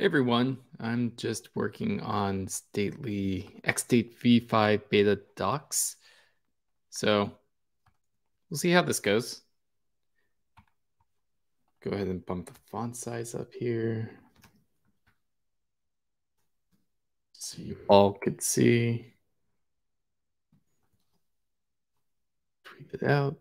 Hey everyone, I'm just working on stately XState v5 beta docs. So we'll see how this goes. Go ahead and bump the font size up here. So you all could see. Tweet it out.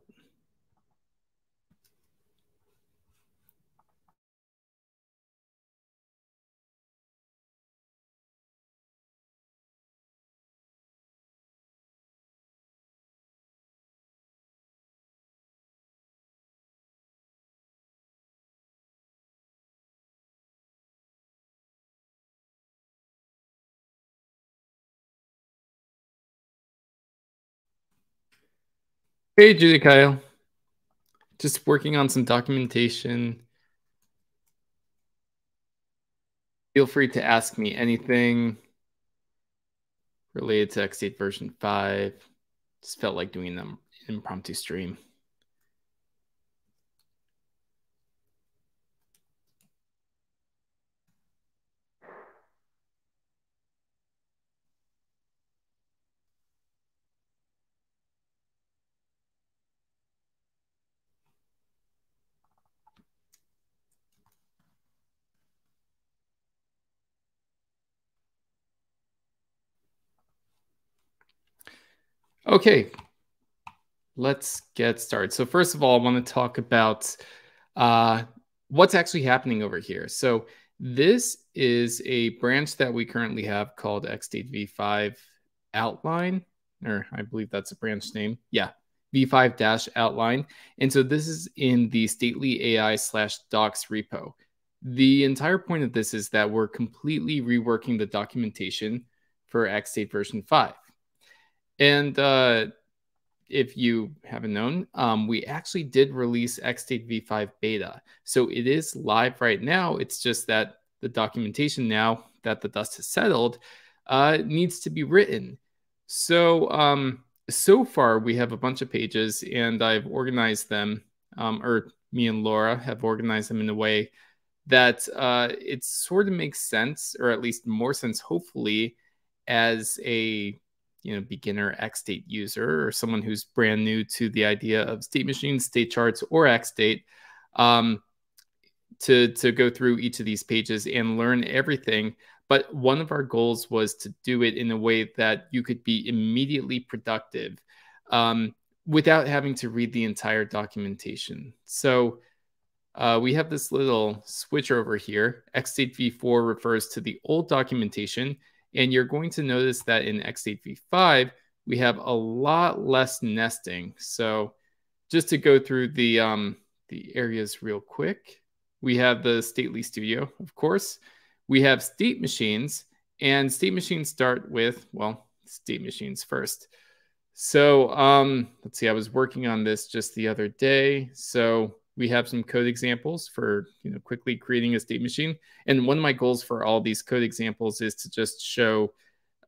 Hey, Judy Kyle. Just working on some documentation. Feel free to ask me anything related to XState version 5. Just felt like doing an impromptu stream. Okay, let's get started. So first of all, I want to talk about uh, what's actually happening over here. So this is a branch that we currently have called XState v5 outline, or I believe that's a branch name. Yeah, v5 dash outline. And so this is in the stately AI slash docs repo. The entire point of this is that we're completely reworking the documentation for XState version 5. And uh, if you haven't known, um, we actually did release XState v5 beta. So it is live right now. It's just that the documentation now that the dust has settled uh, needs to be written. So, um, so far we have a bunch of pages and I've organized them, um, or me and Laura have organized them in a way that uh, it sort of makes sense, or at least more sense, hopefully, as a you know beginner XState user or someone who's brand new to the idea of state machines, state charts, or XState, um, to to go through each of these pages and learn everything. But one of our goals was to do it in a way that you could be immediately productive um, without having to read the entire documentation. So uh, we have this little switch over here. XState v4 refers to the old documentation and you're going to notice that in XState v5, we have a lot less nesting. So just to go through the, um, the areas real quick, we have the Stately Studio, of course. We have state machines, and state machines start with, well, state machines first. So um, let's see, I was working on this just the other day. So we have some code examples for you know quickly creating a state machine. And one of my goals for all these code examples is to just show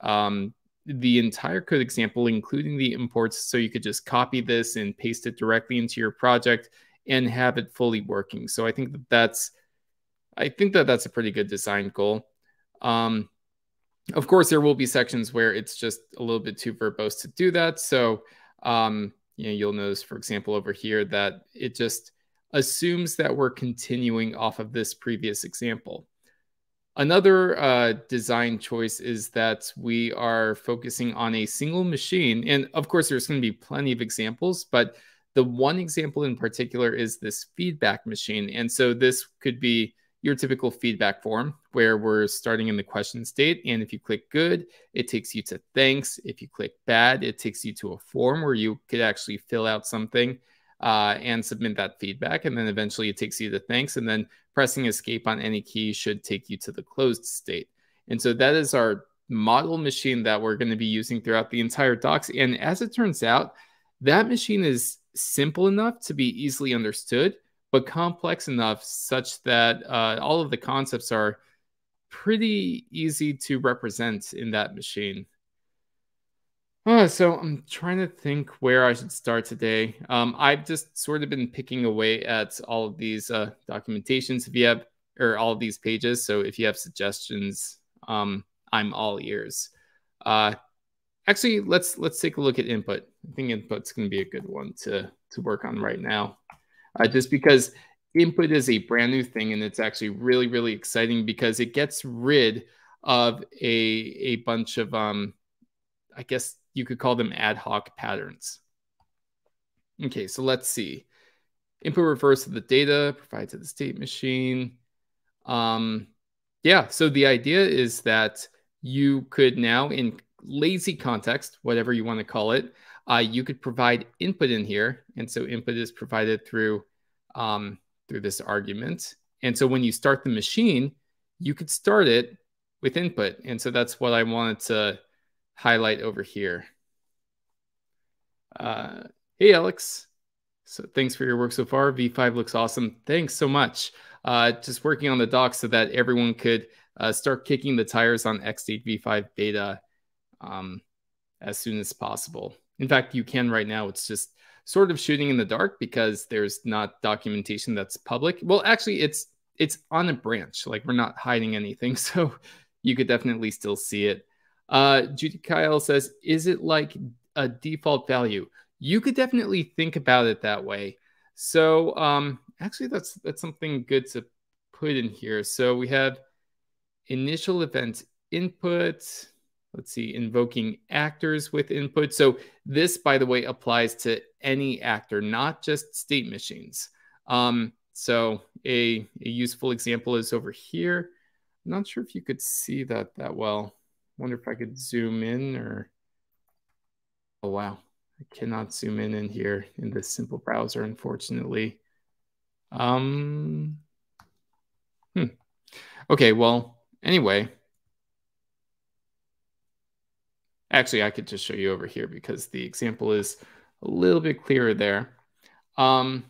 um, the entire code example, including the imports, so you could just copy this and paste it directly into your project and have it fully working. So I think that that's I think that that's a pretty good design goal. Um, of course, there will be sections where it's just a little bit too verbose to do that. So um, you know, you'll notice, for example, over here that it just assumes that we're continuing off of this previous example. Another uh, design choice is that we are focusing on a single machine. And of course, there's going to be plenty of examples, but the one example in particular is this feedback machine. And so this could be your typical feedback form where we're starting in the question state. And if you click good, it takes you to thanks. If you click bad, it takes you to a form where you could actually fill out something uh, and submit that feedback. And then eventually it takes you to thanks. And then pressing escape on any key should take you to the closed state. And so that is our model machine that we're going to be using throughout the entire docs. And as it turns out, that machine is simple enough to be easily understood, but complex enough such that uh, all of the concepts are pretty easy to represent in that machine. Uh, so I'm trying to think where I should start today. Um, I've just sort of been picking away at all of these uh, documentations. If you have or all of these pages. So if you have suggestions, um, I'm all ears. Uh, actually, let's let's take a look at input. I think input's going to be a good one to to work on right now, uh, just because input is a brand new thing and it's actually really really exciting because it gets rid of a a bunch of um, I guess you could call them ad hoc patterns. Okay, so let's see. Input refers to the data provided to the state machine. Um, yeah, so the idea is that you could now, in lazy context, whatever you want to call it, uh, you could provide input in here. And so input is provided through, um, through this argument. And so when you start the machine, you could start it with input. And so that's what I wanted to highlight over here. Uh, hey, Alex. So thanks for your work so far. V5 looks awesome. Thanks so much. Uh, just working on the docs so that everyone could uh, start kicking the tires on XState V5 beta um, as soon as possible. In fact, you can right now. It's just sort of shooting in the dark because there's not documentation that's public. Well, actually, it's it's on a branch. Like we're not hiding anything, so you could definitely still see it. Uh, Judy Kyle says, "Is it like a default value?" You could definitely think about it that way. So um, actually, that's that's something good to put in here. So we have initial event input. Let's see, invoking actors with input. So this, by the way, applies to any actor, not just state machines. Um, so a, a useful example is over here. I'm not sure if you could see that that well. Wonder if I could zoom in or, oh, wow. I cannot zoom in in here in this simple browser, unfortunately. Um, hmm. Okay, well, anyway. Actually, I could just show you over here because the example is a little bit clearer there. Um,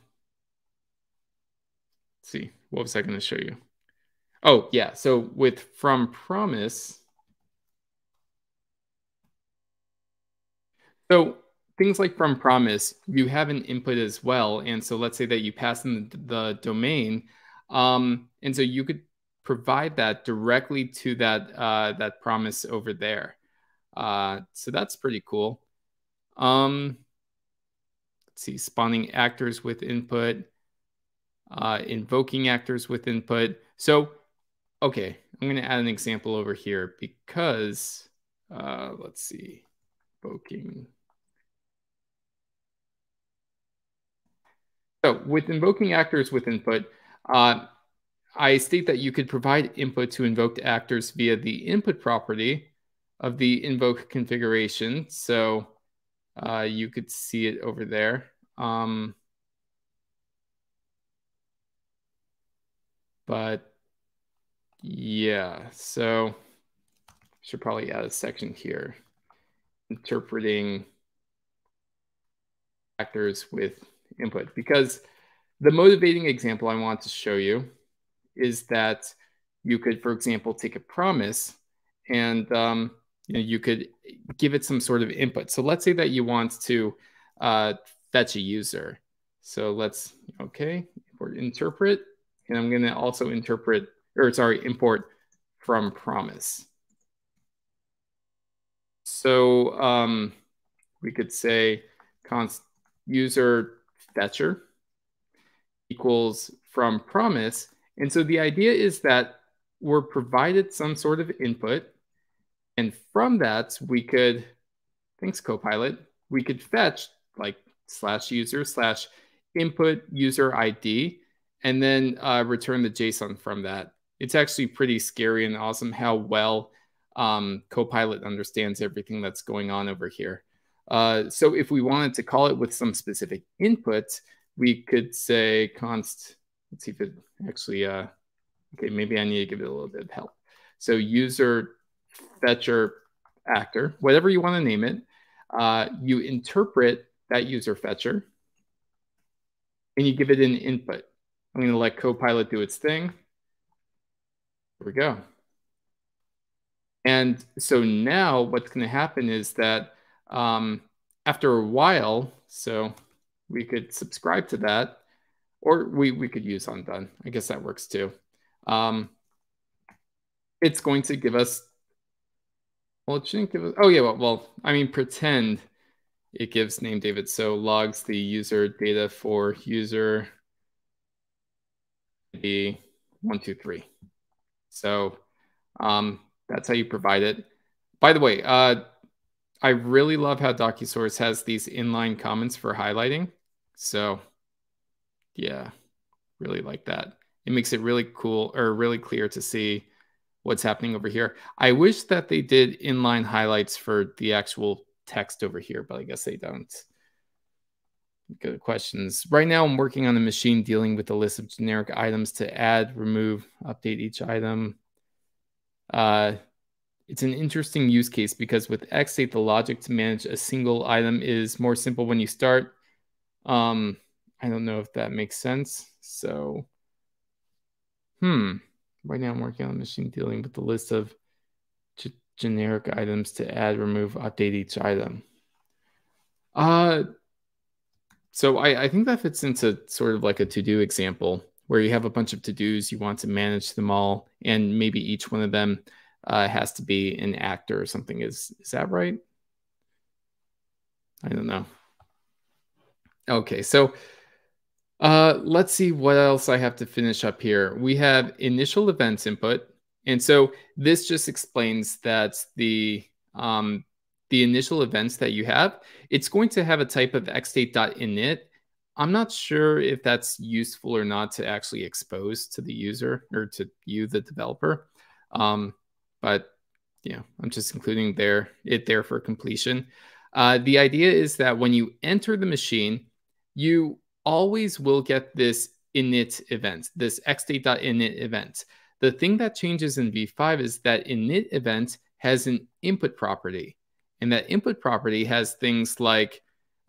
see, what was I going to show you? Oh, yeah. So with from promise. So things like from promise, you have an input as well. And so let's say that you pass in the, the domain. Um, and so you could provide that directly to that, uh, that promise over there. Uh, so that's pretty cool. Um, let's see, spawning actors with input, uh, invoking actors with input. So, okay, I'm going to add an example over here because, uh, let's see, invoking So with invoking actors with input, uh, I state that you could provide input to invoked actors via the input property of the invoke configuration. So uh, you could see it over there. Um, but yeah, so should probably add a section here interpreting actors with input because the motivating example I want to show you is that you could, for example, take a promise and um, you, know, you could give it some sort of input. So let's say that you want to uh, fetch a user. So let's, okay, import interpret, and I'm going to also interpret, or sorry, import from promise. So um, we could say const user fetcher equals from promise. And so the idea is that we're provided some sort of input. And from that, we could, thanks Copilot, we could fetch like slash user slash input user ID and then uh, return the JSON from that. It's actually pretty scary and awesome how well um, Copilot understands everything that's going on over here. Uh, so if we wanted to call it with some specific inputs, we could say const, let's see if it actually, uh, okay, maybe I need to give it a little bit of help. So user fetcher actor, whatever you want to name it, uh, you interpret that user fetcher and you give it an input. I'm going to let Copilot do its thing. Here we go. And so now what's going to happen is that um, after a while, so we could subscribe to that, or we, we could use undone. I guess that works too. um, it's going to give us, well, it shouldn't give us, oh yeah, well, well, I mean, pretend it gives name David. So logs the user data for user the one, two, three. So um, that's how you provide it. By the way, uh, I really love how Docusaurus has these inline comments for highlighting. So yeah, really like that. It makes it really cool or really clear to see what's happening over here. I wish that they did inline highlights for the actual text over here, but I guess they don't. Good questions. Right now, I'm working on a machine dealing with a list of generic items to add, remove, update each item. Uh, it's an interesting use case because with XState, the logic to manage a single item is more simple when you start. Um, I don't know if that makes sense. So, hmm. Right now, I'm working on a machine dealing with the list of generic items to add, remove, update each item. Uh, so I, I think that fits into sort of like a to-do example where you have a bunch of to-dos, you want to manage them all, and maybe each one of them uh, has to be an actor or something. Is is that right? I don't know. Okay, so uh, let's see what else I have to finish up here. We have initial events input. And so this just explains that the um, the initial events that you have, it's going to have a type of xstate.init. I'm not sure if that's useful or not to actually expose to the user or to you, the developer. Um, but yeah, I'm just including there it there for completion. Uh, the idea is that when you enter the machine, you always will get this init event, this xstate.init event. The thing that changes in v5 is that init event has an input property. And that input property has things like,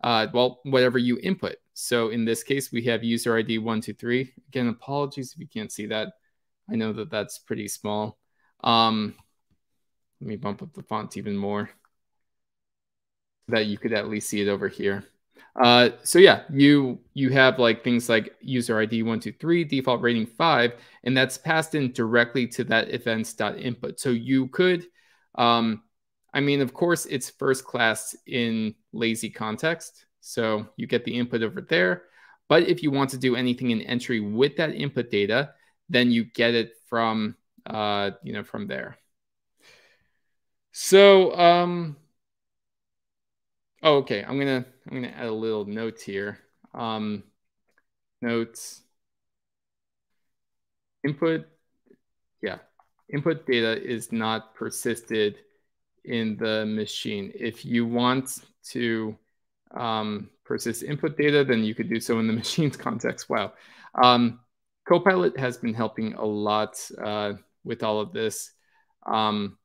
uh, well, whatever you input. So in this case, we have user ID 123. Again, apologies if you can't see that. I know that that's pretty small. Um, let me bump up the font even more so that you could at least see it over here. Uh, so yeah, you you have like things like user ID one two three, default rating five, and that's passed in directly to that events.input. So you could, um, I mean, of course, it's first class in lazy context, so you get the input over there. But if you want to do anything in entry with that input data, then you get it from uh, you know from there. So um, Oh, okay. I'm gonna I'm gonna add a little note here. Um, notes input. Yeah, input data is not persisted in the machine. If you want to um, persist input data, then you could do so in the machine's context. Wow. Um, Copilot has been helping a lot uh, with all of this um,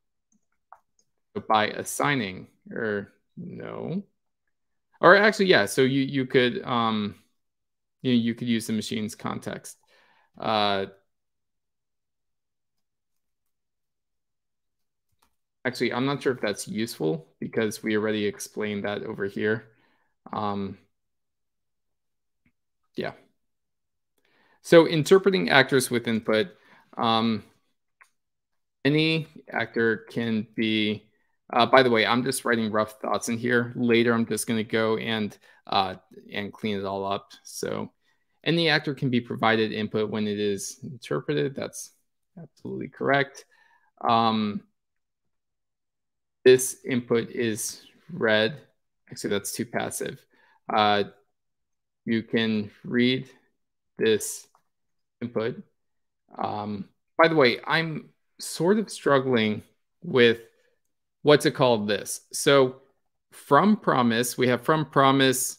by assigning or no. Or actually, yeah. So you you could um, you know, you could use the machine's context. Uh, actually, I'm not sure if that's useful because we already explained that over here. Um, yeah. So interpreting actors with input, um, any actor can be uh, by the way, I'm just writing rough thoughts in here. Later, I'm just going to go and uh, and clean it all up. So any actor can be provided input when it is interpreted. That's absolutely correct. Um, this input is read. Actually, that's too passive. Uh, you can read this input. Um, by the way, I'm sort of struggling with what's it called this? So from promise, we have from promise,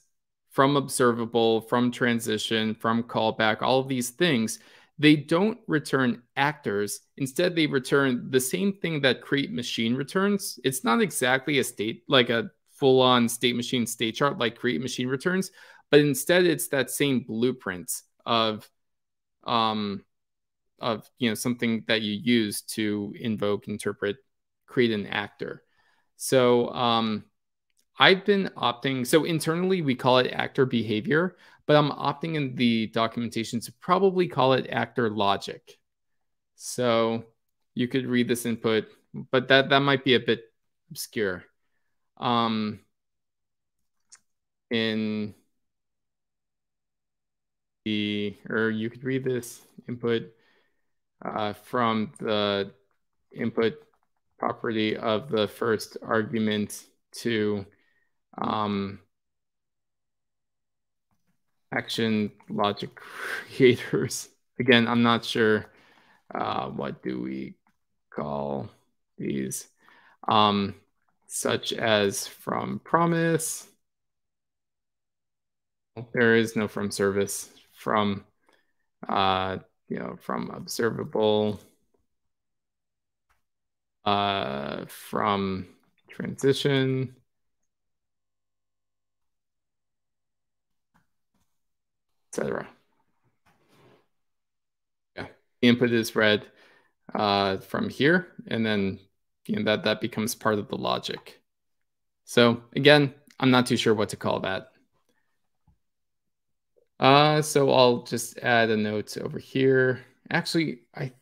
from observable, from transition, from callback, all of these things. They don't return actors. Instead, they return the same thing that create machine returns. It's not exactly a state, like a full on state machine state chart like create machine returns, but instead it's that same blueprint of um of you know something that you use to invoke interpret create an actor. So um, I've been opting. So internally, we call it actor behavior, but I'm opting in the documentation to probably call it actor logic. So you could read this input, but that, that might be a bit obscure. Um, in the, or you could read this input uh, from the input property of the first argument to um, action logic creators. Again, I'm not sure uh, what do we call these, um, such as from promise. There is no from service from, uh, you know, from observable, uh, from transition, etc. Yeah, the input is read uh, from here, and then you know, that that becomes part of the logic. So again, I'm not too sure what to call that. Uh, so I'll just add a note over here. Actually, I,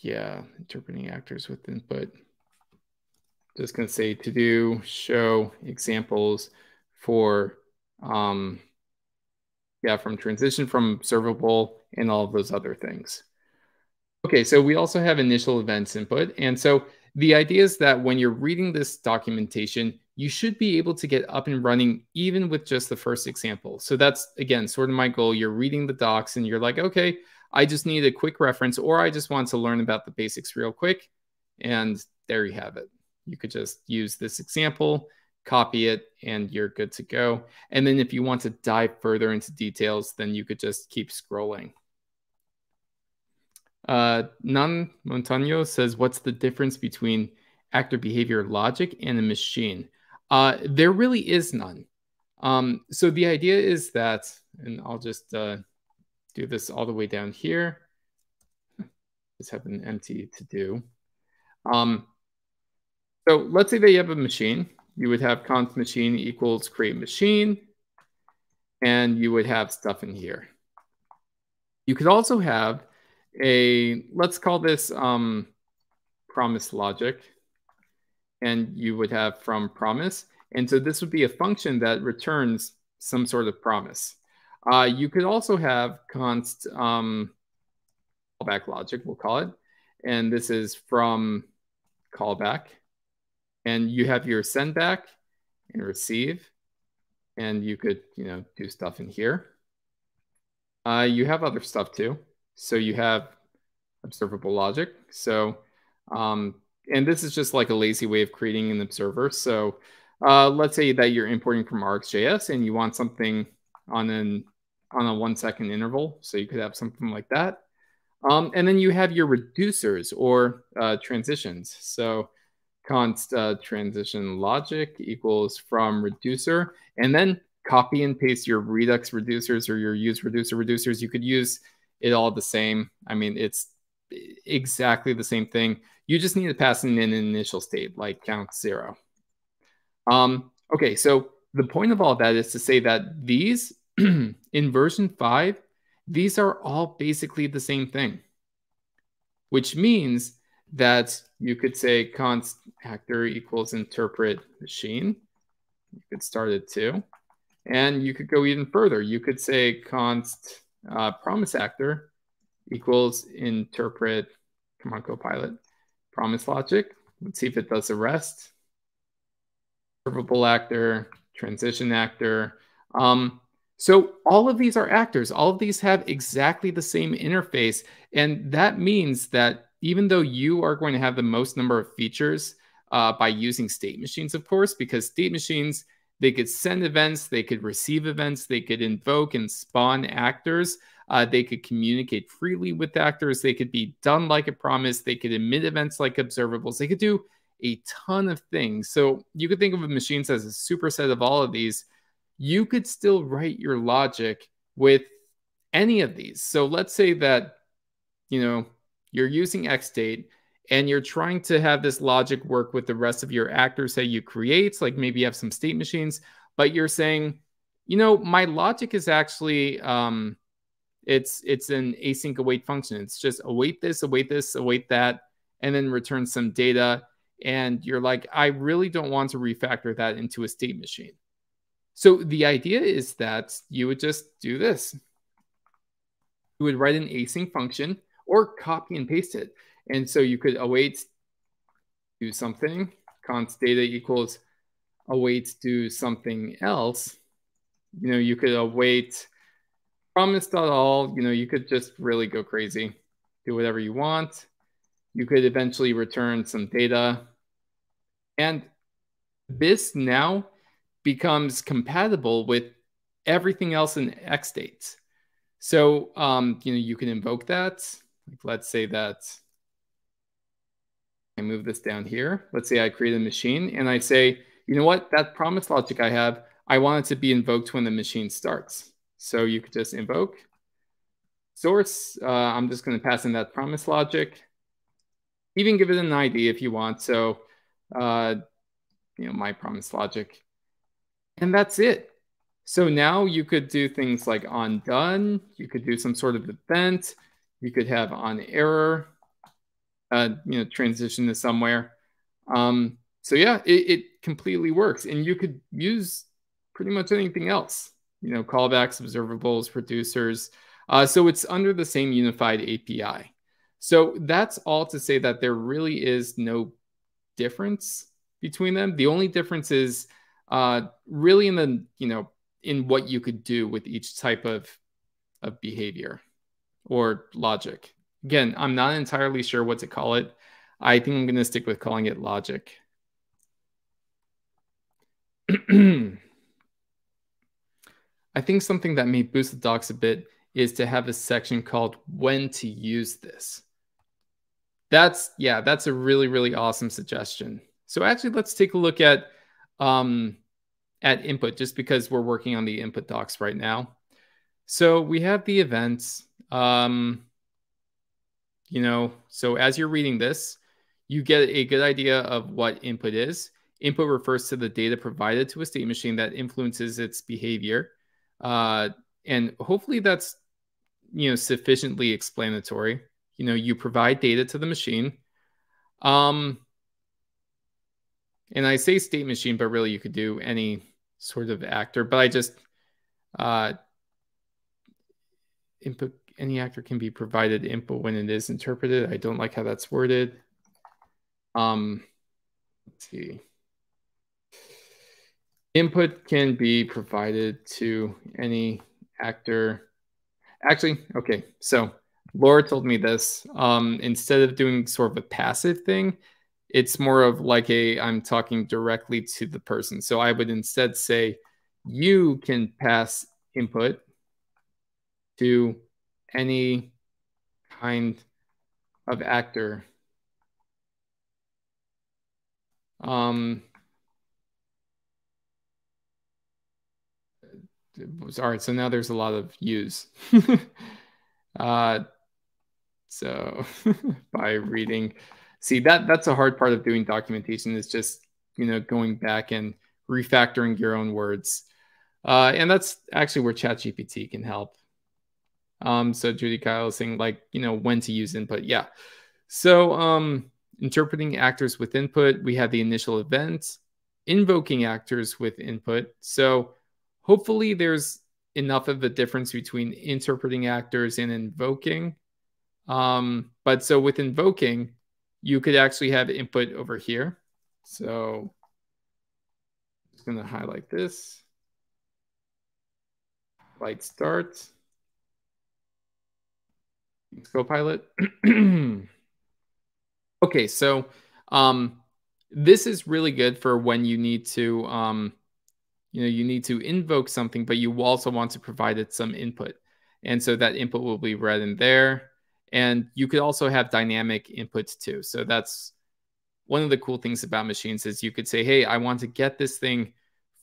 yeah, interpreting actors with input. Just gonna say to do show examples for um, yeah, from transition from observable and all of those other things. Okay, so we also have initial events input. And so the idea is that when you're reading this documentation, you should be able to get up and running even with just the first example. So that's, again, sort of my goal. You're reading the docs and you're like, okay, I just need a quick reference or I just want to learn about the basics real quick. And there you have it. You could just use this example copy it, and you're good to go. And then if you want to dive further into details, then you could just keep scrolling. Uh, Nan Montano says, what's the difference between actor behavior logic and a machine? Uh, there really is none. Um, so the idea is that, and I'll just uh, do this all the way down here. Just have an empty to do. Um, so let's say that you have a machine you would have const machine equals create machine, and you would have stuff in here. You could also have a, let's call this um, promise logic, and you would have from promise. And so this would be a function that returns some sort of promise. Uh, you could also have const um, callback logic, we'll call it. And this is from callback and you have your send back and receive, and you could, you know, do stuff in here. Uh, you have other stuff too. So you have observable logic. So, um, and this is just like a lazy way of creating an observer. So uh, let's say that you're importing from RxJS and you want something on an on a one second interval. So you could have something like that. Um, and then you have your reducers or uh, transitions. So const uh, transition logic equals from reducer, and then copy and paste your Redux reducers or your use reducer reducers. You could use it all the same. I mean, it's exactly the same thing. You just need to pass in an initial state like count zero. Um, okay, so the point of all that is to say that these in version five, these are all basically the same thing, which means that you could say const actor equals interpret machine. You could start it too. And you could go even further. You could say const uh, promise actor equals interpret, come on, Copilot, promise logic. Let's see if it does the rest. Observable actor, transition actor. Um, so all of these are actors. All of these have exactly the same interface. And that means that even though you are going to have the most number of features uh, by using state machines, of course, because state machines, they could send events, they could receive events, they could invoke and spawn actors. Uh, they could communicate freely with actors. They could be done like a promise. They could emit events like observables. They could do a ton of things. So you could think of a machines as a superset of all of these. You could still write your logic with any of these. So let's say that, you know, you're using XState and you're trying to have this logic work with the rest of your actors that you create, like maybe you have some state machines, but you're saying, you know, my logic is actually um, it's it's an async await function. It's just await this, await this, await that, and then return some data. And you're like, I really don't want to refactor that into a state machine. So the idea is that you would just do this. You would write an async function or copy and paste it. And so you could await do something, const data equals await do something else. You know, you could await promise.all, you know, you could just really go crazy, do whatever you want. You could eventually return some data. And this now becomes compatible with everything else in XState. So, um, you know, you can invoke that. Like, let's say that I move this down here. Let's say I create a machine and I say, you know what, that promise logic I have, I want it to be invoked when the machine starts. So you could just invoke source. Uh, I'm just going to pass in that promise logic. Even give it an ID if you want. So, uh, you know, my promise logic. And that's it. So now you could do things like on done. You could do some sort of event. You could have on error, uh, you know, transition to somewhere. Um, so yeah, it, it completely works. And you could use pretty much anything else you know, callbacks, observables, producers. Uh, so it's under the same unified API. So that's all to say that there really is no difference between them. The only difference is uh, really in the, you know, in what you could do with each type of, of behavior or logic. Again, I'm not entirely sure what to call it. I think I'm going to stick with calling it logic. I think something that may boost the docs a bit is to have a section called when to use this. That's, yeah, that's a really, really awesome suggestion. So actually, let's take a look at, um, at input, just because we're working on the input docs right now. So we have the events, um, you know, so as you're reading this, you get a good idea of what input is. Input refers to the data provided to a state machine that influences its behavior. Uh, and hopefully that's you know sufficiently explanatory. You know, you provide data to the machine. Um, and I say state machine, but really you could do any sort of actor. But I just uh, input any actor can be provided input when it is interpreted. I don't like how that's worded. Um, let's see. Input can be provided to any actor. Actually, okay, so Laura told me this. Um, instead of doing sort of a passive thing, it's more of like a I'm talking directly to the person. So I would instead say, you can pass input to any kind of actor. Um, all right so now there's a lot of use uh so by reading see that that's a hard part of doing documentation is just you know going back and refactoring your own words. Uh and that's actually where chat gpt can help. Um so judy kyle is saying like you know when to use input. Yeah. So um interpreting actors with input we have the initial event. Invoking actors with input. So hopefully there's enough of a difference between interpreting actors and invoking. Um, but so with invoking, you could actually have input over here. So I'm just going to highlight this. Light start. Copilot. okay, so um, this is really good for when you need to um, you know you need to invoke something but you also want to provide it some input. And so that input will be read in there. And you could also have dynamic inputs too. So that's one of the cool things about machines is you could say hey i want to get this thing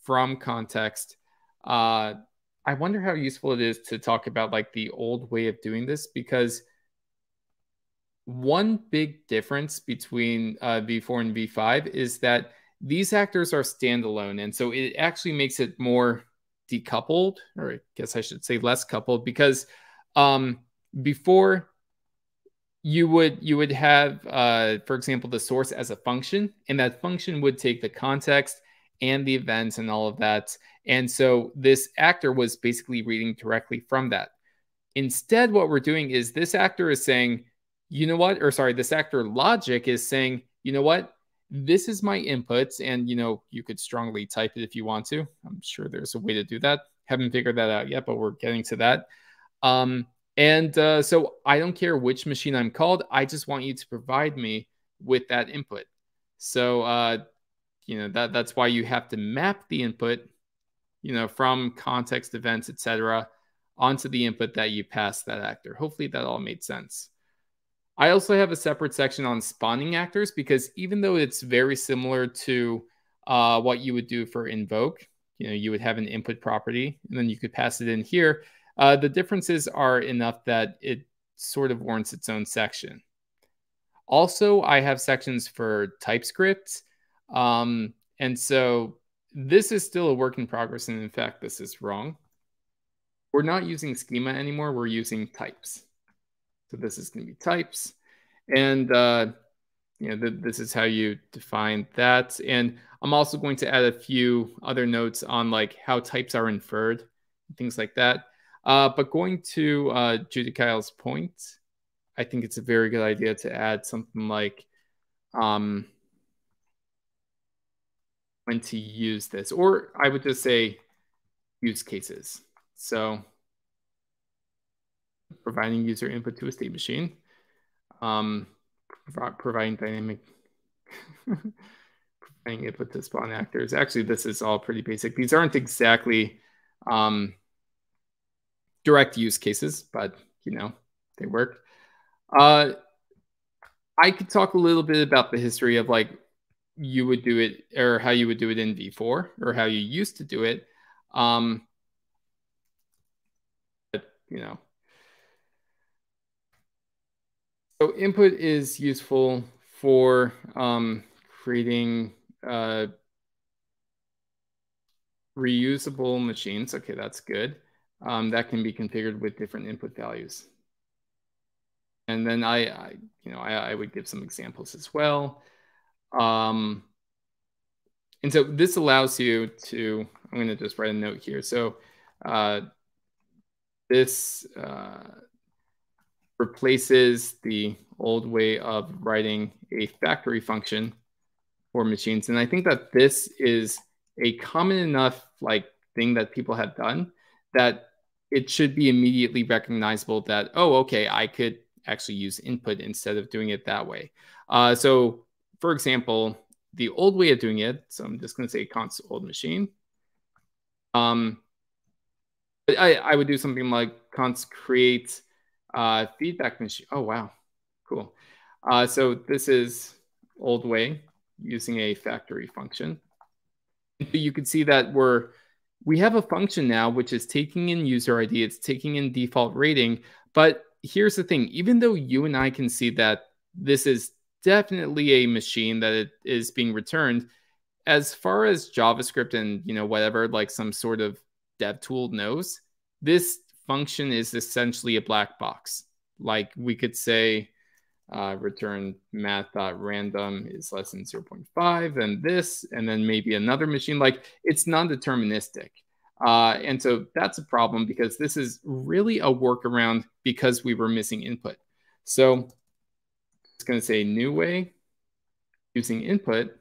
from context. Uh, i wonder how useful it is to talk about like the old way of doing this because one big difference between uh, v4 and v5 is that these actors are standalone. And so it actually makes it more decoupled, or I guess I should say less coupled, because Um, before you would you would have, uh, for example, the source as a function, and that function would take the context and the events and all of that. And so this actor was basically reading directly from that. Instead, what we're doing is this actor is saying, you know what, or sorry, this actor logic is saying, you know what, this is my inputs. And, you know, you could strongly type it if you want to. I'm sure there's a way to do that. Haven't figured that out yet, but we're getting to that. Um, and uh, so I don't care which machine I'm called. I just want you to provide me with that input. So, uh, you know, that, that's why you have to map the input, you know, from context events, etc onto the input that you pass that actor. Hopefully that all made sense. I also have a separate section on spawning actors because even though it's very similar to uh, what you would do for invoke, you know, you would have an input property and then you could pass it in here. Uh, the differences are enough that it sort of warrants its own section. Also, I have sections for TypeScript. Um, and so this is still a work in progress. And in fact, this is wrong we're not using schema anymore. We're using types. So this is going to be types. And, uh, you know, th this is how you define that. And I'm also going to add a few other notes on like how types are inferred, things like that. Uh, but going to uh, Judy Kyle's point, I think it's a very good idea to add something like um, when to use this, or I would just say use cases. So providing user input to a state machine, um, providing dynamic providing input to spawn actors. Actually, this is all pretty basic. These aren't exactly um, direct use cases, but you know, they work. Uh, I could talk a little bit about the history of like you would do it or how you would do it in V4 or how you used to do it. Um, you know. So input is useful for um, creating uh, reusable machines. Okay, that's good. Um, that can be configured with different input values. And then I, I you know, I, I, would give some examples as well. Um, and so this allows you to, I'm going to just write a note here. So uh, this uh, replaces the old way of writing a factory function for machines. And I think that this is a common enough like thing that people have done that it should be immediately recognizable that, oh, okay, I could actually use input instead of doing it that way. Uh, so for example, the old way of doing it, so I'm just going to say const old machine. Um, I, I would do something like const create uh, feedback machine. Oh, wow. Cool. Uh, so this is old way using a factory function. You can see that we're we have a function now which is taking in user ID, it's taking in default rating. But here's the thing, even though you and I can see that this is definitely a machine that it is being returned, as far as JavaScript and you know whatever like some sort of dev tool knows, this function is essentially a black box. Like we could say uh, return math.random is less than 0.5 and this, and then maybe another machine. Like it's non-deterministic. Uh, and so that's a problem because this is really a workaround because we were missing input. So it's going to say new way using input.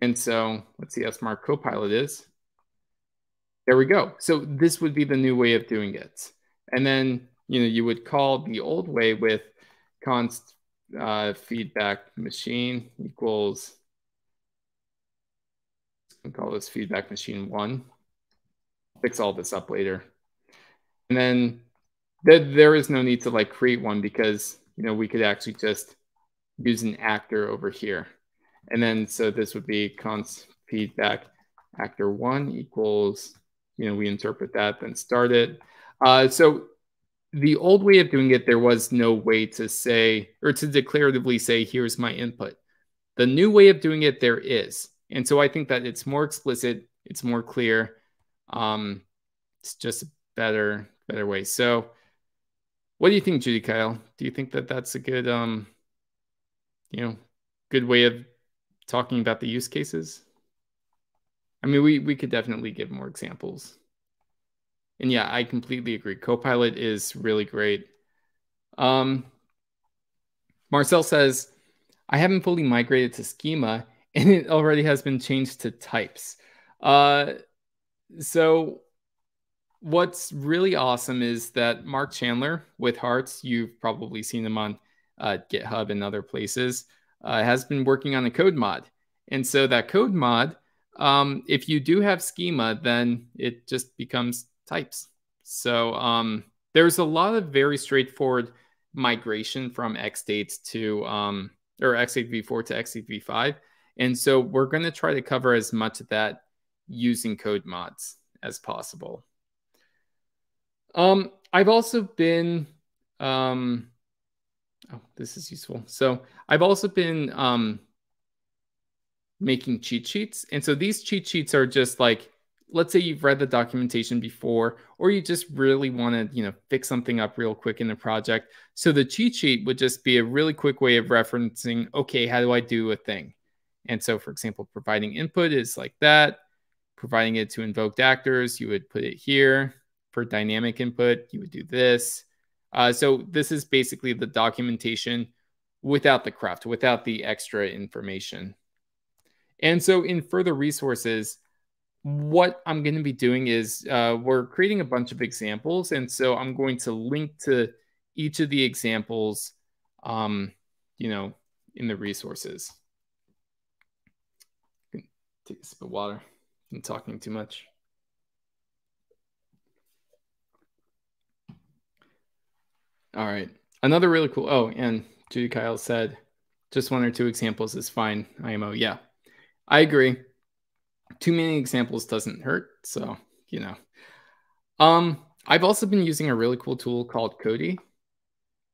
And so let's see how smart Copilot is. There we go. So this would be the new way of doing it. And then, you know, you would call the old way with const uh, feedback machine equals, call this feedback machine one. fix all this up later. And then th there is no need to like create one because, you know, we could actually just use an actor over here. And then, so this would be const feedback actor one equals you know, we interpret that, then start it. Uh, so the old way of doing it, there was no way to say or to declaratively say, here's my input. The new way of doing it, there is. And so I think that it's more explicit, it's more clear. Um, it's just a better, better way. So what do you think, Judy Kyle? Do you think that that's a good, um, you know, good way of talking about the use cases? I mean, we we could definitely give more examples. And yeah, I completely agree. Copilot is really great. Um, Marcel says, I haven't fully migrated to schema and it already has been changed to types. Uh, so what's really awesome is that Mark Chandler with Hearts, you've probably seen him on uh, GitHub and other places, uh, has been working on a code mod. And so that code mod, um, if you do have schema, then it just becomes types. So um, there's a lot of very straightforward migration from XState to um, or XState v4 to XState v5. And so we're going to try to cover as much of that using code mods as possible. Um, I've also been, um, oh, this is useful. So I've also been um, making cheat sheets. And so these cheat sheets are just like, let's say you've read the documentation before, or you just really want to, you know, fix something up real quick in the project. So the cheat sheet would just be a really quick way of referencing, okay, how do I do a thing? And so, for example, providing input is like that. Providing it to invoked actors, you would put it here. For dynamic input, you would do this. Uh, so this is basically the documentation without the craft, without the extra information. And so in further resources, what I'm going to be doing is uh, we're creating a bunch of examples. And so I'm going to link to each of the examples, um, you know, in the resources. Take a sip of water. I'm talking too much. All right. Another really cool. Oh, and Judy Kyle said just one or two examples is fine. IMO. Yeah, I agree. Too many examples doesn't hurt. So, you know. Um, I've also been using a really cool tool called Cody.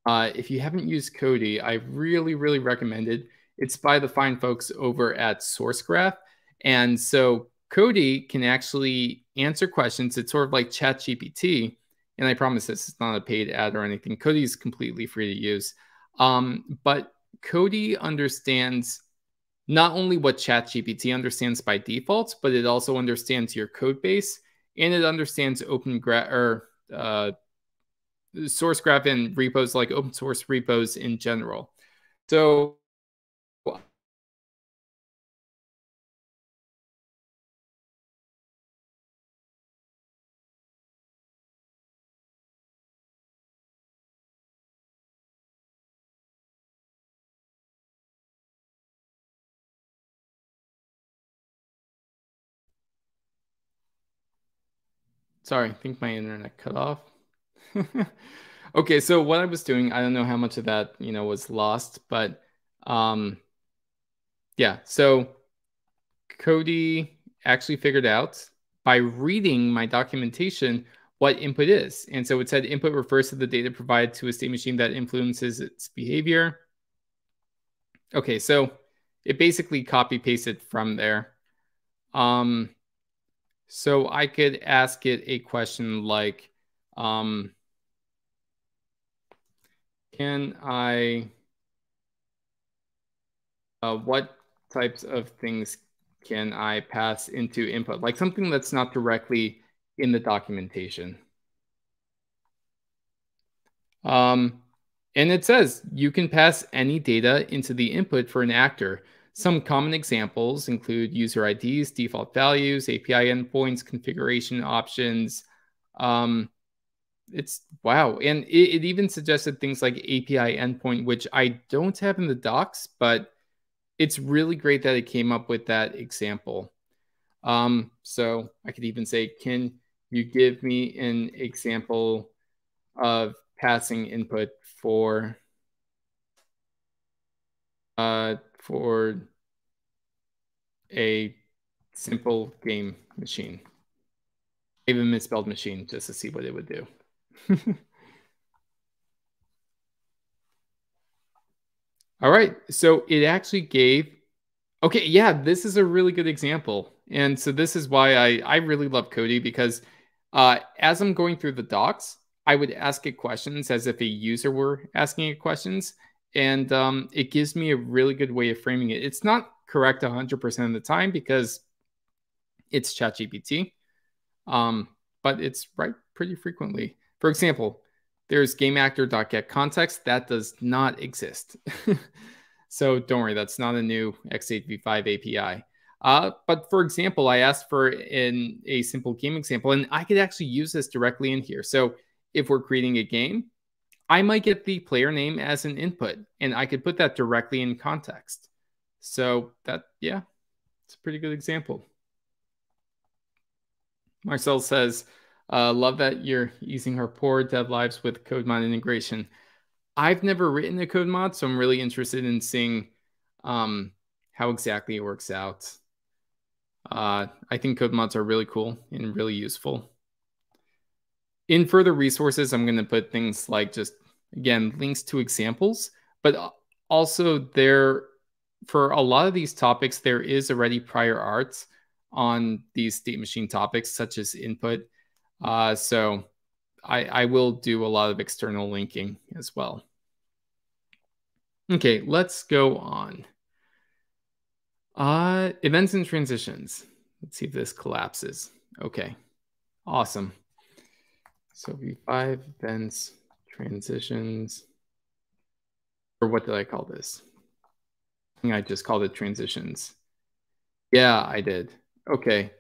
Uh, if you haven't used Cody, I really, really recommend it. It's by the fine folks over at SourceGraph. And so Cody can actually answer questions. It's sort of like ChatGPT. And I promise this is not a paid ad or anything. Cody is completely free to use. Um, but Cody understands not only what ChatGPT understands by default, but it also understands your code base and it understands open graph or uh, SourceGraph and repos like open source repos in general. So Sorry, I think my internet cut off. okay, so what I was doing, I don't know how much of that, you know, was lost, but um yeah, so Cody actually figured out by reading my documentation what input is. And so it said input refers to the data provided to a state machine that influences its behavior. Okay, so it basically copy pasted from there. Um, so I could ask it a question like, um, can I, uh, what types of things can I pass into input? Like something that's not directly in the documentation. Um, and it says you can pass any data into the input for an actor. Some common examples include user IDs, default values, API endpoints, configuration options. Um, it's wow. And it, it, even suggested things like API endpoint, which I don't have in the docs, but it's really great that it came up with that example. Um, so I could even say, can you give me an example of passing input for uh, for a simple game machine. Even misspelled machine just to see what it would do. All right. So it actually gave, okay, yeah, this is a really good example. And so this is why I, I really love Cody because uh, as I'm going through the docs, I would ask it questions as if a user were asking it questions. And um, it gives me a really good way of framing it. It's not correct 100% of the time because it's ChatGPT, um, but it's right pretty frequently. For example, there's gameactor.getContext. That does not exist. so don't worry, that's not a new XState v5 API. Uh, but for example, I asked for in a simple game example, and I could actually use this directly in here. So if we're creating a game, I might get the player name as an input, and I could put that directly in context. So that, yeah, it's a pretty good example. Marcel says, uh, love that you're using Harpoor dev lives with CodeMod integration. I've never written a CodeMod, so I'm really interested in seeing um, how exactly it works out. Uh, I think CodeMods are really cool and really useful. In further resources, I'm going to put things like just, again, links to examples, but also there, for a lot of these topics, there is already prior art on these state machine topics, such as input. Uh, so I, I will do a lot of external linking as well. Okay, let's go on. Uh, events and transitions. Let's see if this collapses. Okay, awesome. So V5 events, transitions, or what did I call this? I just called it transitions. Yeah, I did. Okay.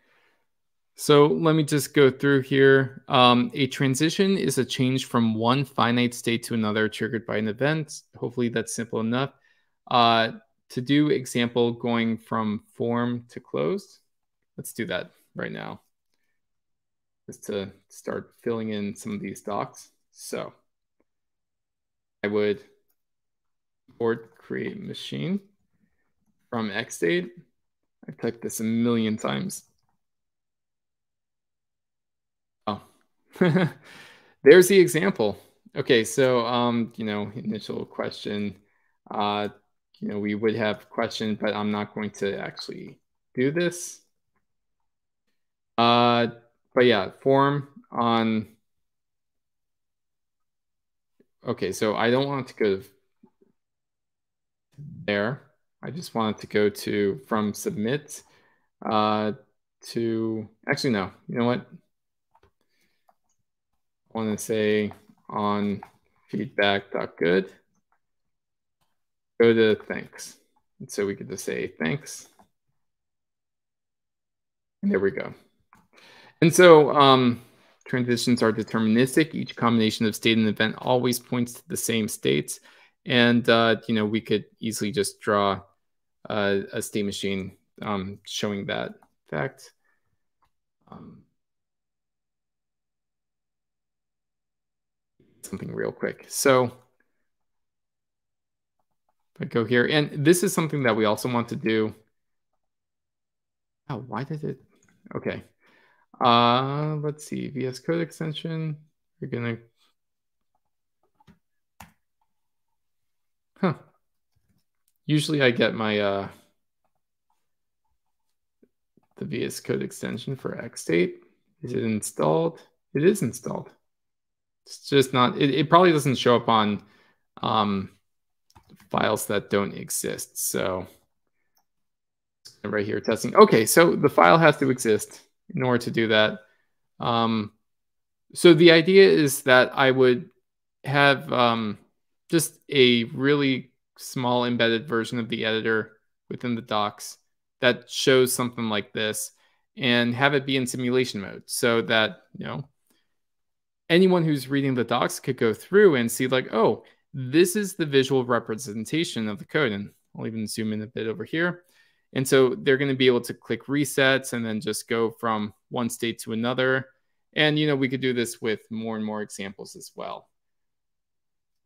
So let me just go through here. Um, a transition is a change from one finite state to another triggered by an event. Hopefully that's simple enough. Uh, to do example going from form to closed, let's do that right now. Just to start filling in some of these docs. So I would import create machine from xstate. I've typed this a million times. Oh, there's the example. Okay, so um, you know, initial question. Uh, you know, we would have question, but I'm not going to actually do this. Uh, but yeah, form on. Okay, so I don't want to go there. I just wanted to go to from submit uh, to actually no. You know what? I want to say on feedback.good go to thanks. And so we could just say thanks. And there we go. And so um, transitions are deterministic. Each combination of state and event always points to the same states. And, uh, you know, we could easily just draw uh, a state machine um, showing that fact. Um, something real quick. So I go here, and this is something that we also want to do. Oh, why did it? Okay. Uh, let's see, VS Code extension. We're gonna. Huh. Usually I get my uh the VS Code extension for XState. Is it installed? It is installed. It's just not, it, it probably doesn't show up on um, files that don't exist. So right here testing. Okay, so the file has to exist in order to do that. Um, so the idea is that I would have um, just a really small embedded version of the editor within the docs that shows something like this and have it be in simulation mode so that, you know, anyone who's reading the docs could go through and see like, oh, this is the visual representation of the code. And I'll even zoom in a bit over here. And so they're going to be able to click resets and then just go from one state to another. And, you know, we could do this with more and more examples as well.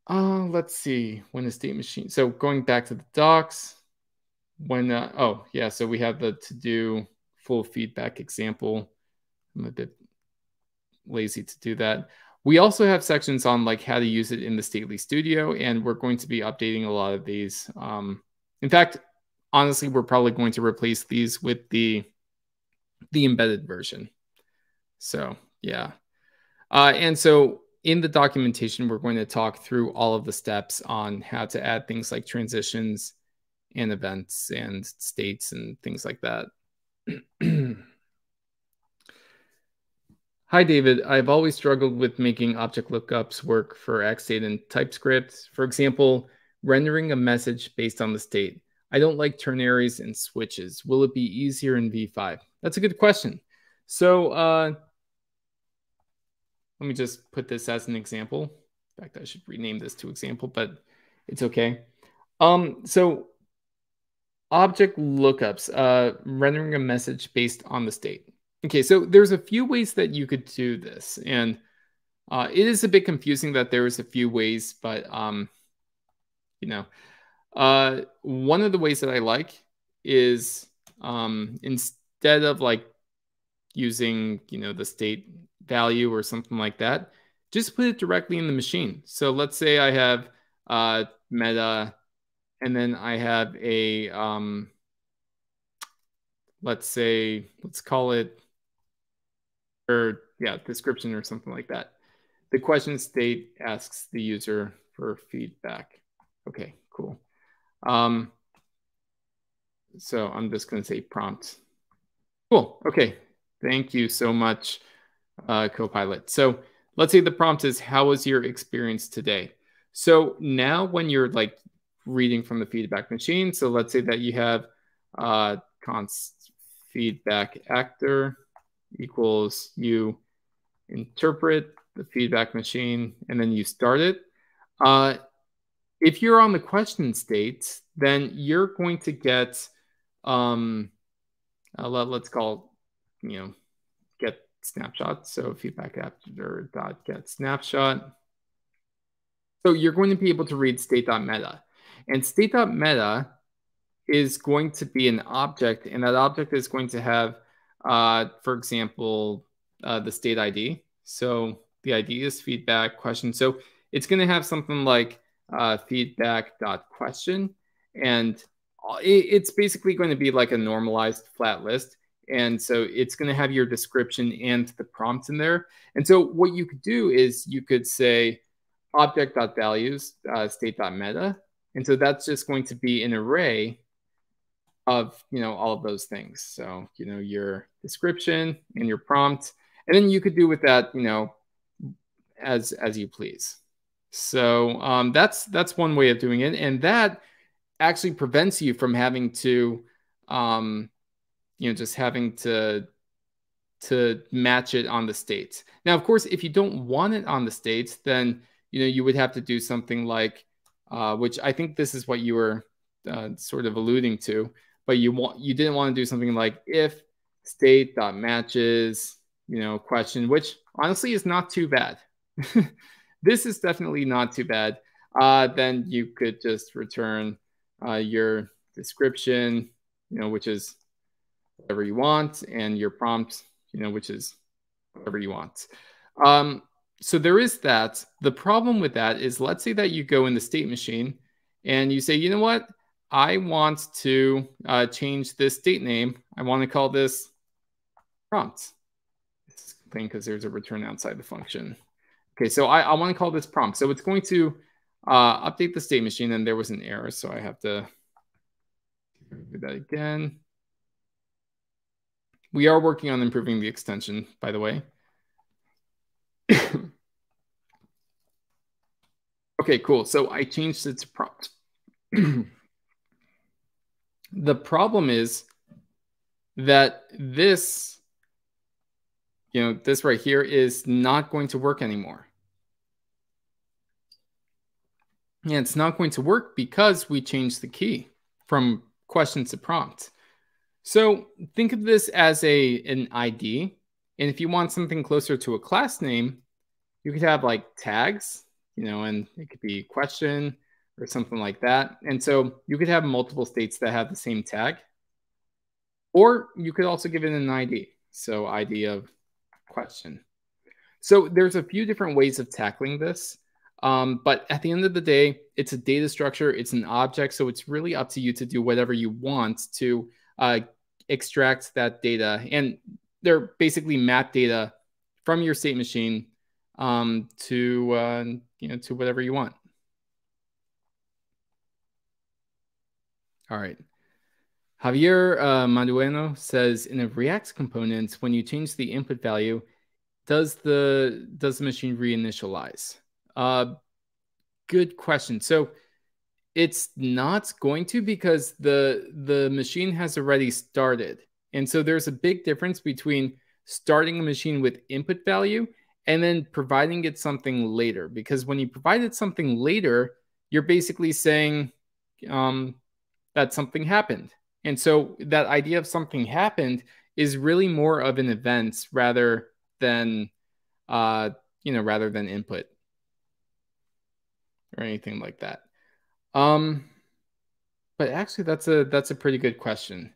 Uh, let's see, when the state machine. So going back to the docs, when, uh, oh, yeah, so we have the to do full feedback example. I'm a bit lazy to do that. We also have sections on like how to use it in the Stately Studio, and we're going to be updating a lot of these. Um, in fact, honestly, we're probably going to replace these with the the embedded version. So yeah, uh, and so in the documentation, we're going to talk through all of the steps on how to add things like transitions and events and states and things like that. Hi, David. I've always struggled with making object lookups work for XState and TypeScript. For example, rendering a message based on the state. I don't like ternaries and switches. Will it be easier in V5? That's a good question. So uh, let me just put this as an example. In fact, I should rename this to example, but it's okay. Um, so object lookups, uh, rendering a message based on the state. Okay, so there's a few ways that you could do this. And uh, it is a bit confusing that there's a few ways, but, um, you know, uh, one of the ways that I like is um, instead of like using, you know, the state value or something like that, just put it directly in the machine. So let's say I have uh, meta, and then I have a, um, let's say, let's call it, or yeah, description or something like that. The question state asks the user for feedback. Okay, cool. Um, so I'm just going to say prompt. Cool. Okay. Thank you so much uh, Copilot. So let's say the prompt is, how was your experience today? So now when you're like reading from the feedback machine, so let's say that you have uh, const feedback actor equals you interpret the feedback machine and then you start it. Uh, if you're on the question state, then you're going to get, um, uh, let, us call, you know, snapshot. So feedback after dot get snapshot. So you're going to be able to read state.meta. And state.meta is going to be an object, and that object is going to have, uh, for example, uh, the state ID. So the ID is feedback question. So it's going to have something like uh, feedback.question. And it's basically going to be like a normalized flat list. And so it's going to have your description and the prompt in there. And so what you could do is you could say object.values uh, state.meta. And so that's just going to be an array of, you know, all of those things. So, you know, your description and your prompt. And then you could do with that, you know, as as you please. So um, that's that's one way of doing it. And that actually prevents you from having to um, you know just having to to match it on the states. Now, of course, if you don't want it on the states, then you know you would have to do something like, uh, which I think this is what you were uh, sort of alluding to, but you want you didn't want to do something like if state dot matches, you know, question, which honestly is not too bad. this is definitely not too bad. Uh, then you could just return uh, your description, you know, which is whatever you want, and your prompt, you know, which is whatever you want. Um, so there is that. The problem with that is, let's say that you go in the state machine and you say, you know what, I want to uh, change this state name. I want to call this prompt. This thing because there's a return outside the function. Okay, so I, I want to call this prompt. So it's going to uh, update the state machine, and there was an error, so I have to do that again. We are working on improving the extension, by the way. okay, cool. So I changed it to prompt. the problem is that this, you know, this right here is not going to work anymore. And it's not going to work because we changed the key from question to prompt. So think of this as a an ID. And if you want something closer to a class name, you could have like tags, you know, and it could be question or something like that. And so you could have multiple states that have the same tag. Or you could also give it an ID. So ID of question. So there's a few different ways of tackling this. Um, but at the end of the day, it's a data structure, it's an object. So it's really up to you to do whatever you want to uh, that data. And they're basically map data from your state machine um, to uh, you know to whatever you want. All right. Javier uh, Madueno says in a React component, when you change the input value, does the does the machine reinitialize? Uh, good question. So it's not going to because the the machine has already started. And so there's a big difference between starting a machine with input value and then providing it something later. Because when you provide it something later, you're basically saying um, that something happened. And so that idea of something happened is really more of an event rather than, uh, you know, rather than input or anything like that. Um, but actually, that's a that's a pretty good question.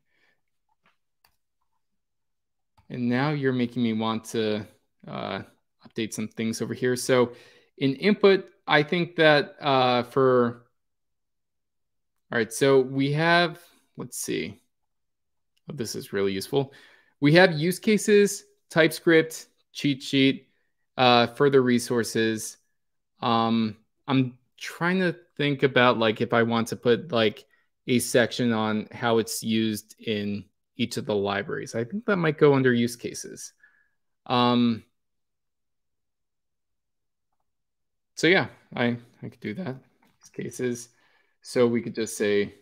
And now you're making me want to uh, update some things over here. So in input, I think that uh, for all right, so we have let's see. Oh, this is really useful. We have use cases, TypeScript, cheat sheet, uh, further resources. Um, I'm trying to think about like if I want to put like a section on how it's used in each of the libraries. I think that might go under use cases. Um, so yeah, I, I could do that. Use cases. So we could just say,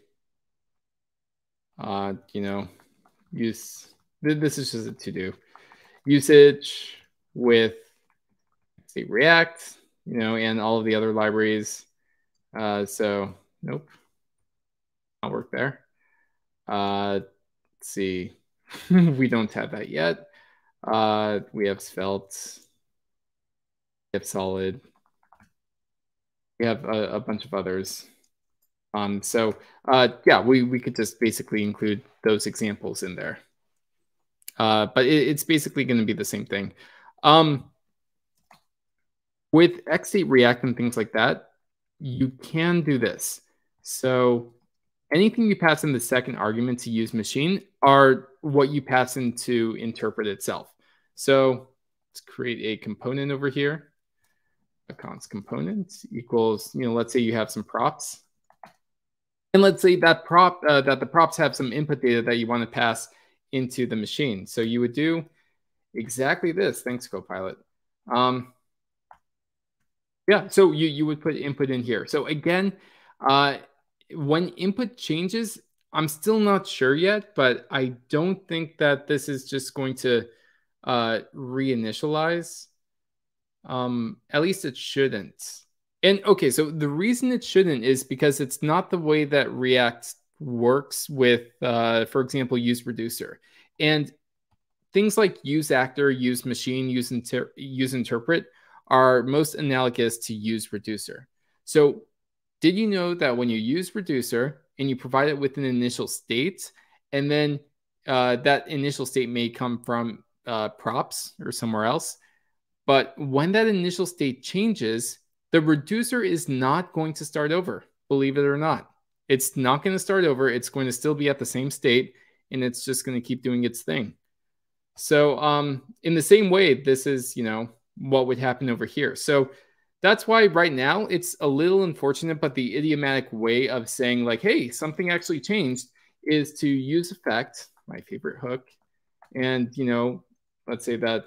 uh, you know, use, this is just a to-do. Usage with, say, React, you know, and all of the other libraries. Uh, so nope, not work there. Uh, let's see, we don't have that yet. Uh, we have Svelte, we have Solid, we have a, a bunch of others. Um, so uh, yeah, we, we could just basically include those examples in there. Uh, but it, it's basically going to be the same thing. Um, with XState React and things like that, you can do this. So anything you pass in the second argument to use machine are what you pass into interpret itself. So let's create a component over here. A const component equals, you know, let's say you have some props. And let's say that prop uh, that the props have some input data that you want to pass into the machine. So you would do exactly this. Thanks, Copilot. Um, yeah, so you, you would put input in here. So again, uh, when input changes, I'm still not sure yet, but I don't think that this is just going to uh, reinitialize. Um, at least it shouldn't. And okay, so the reason it shouldn't is because it's not the way that React works with, uh, for example, use reducer. And things like use actor, use machine, use, inter use interpret are most analogous to use reducer. So did you know that when you use reducer and you provide it with an initial state, and then uh, that initial state may come from uh, props or somewhere else, but when that initial state changes, the reducer is not going to start over, believe it or not. It's not going to start over. It's going to still be at the same state, and it's just going to keep doing its thing. So um, in the same way, this is, you know, what would happen over here. So that's why right now it's a little unfortunate, but the idiomatic way of saying like, hey, something actually changed is to use effect, my favorite hook, and you know, let's say that